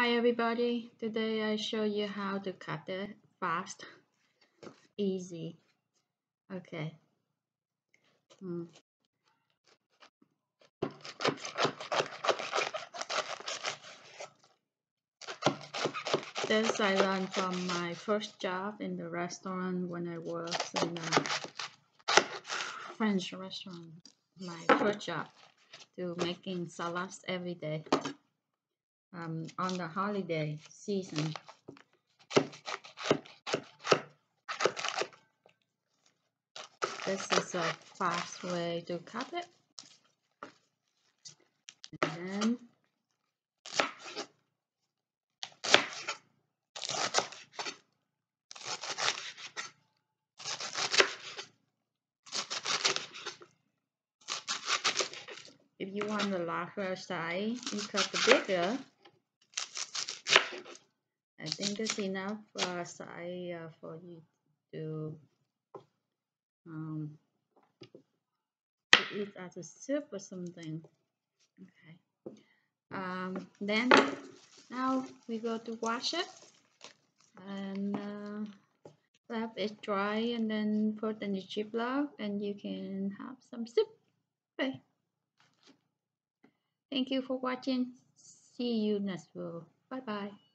Hi everybody, today I show you how to cut it fast, easy. Okay. Mm. This I learned from my first job in the restaurant when I worked in a French restaurant. My first job to making salads every day um, on the holiday season. This is a fast way to cut it. And if you want the larger size, you cut the bigger I think that's enough uh, uh, for you to um, to eat as a soup or something. Okay. Um, then now we go to wash it and uh, let it dry and then put in the chip Ziploc and you can have some soup. Okay. Thank you for watching. See you next video. Bye bye.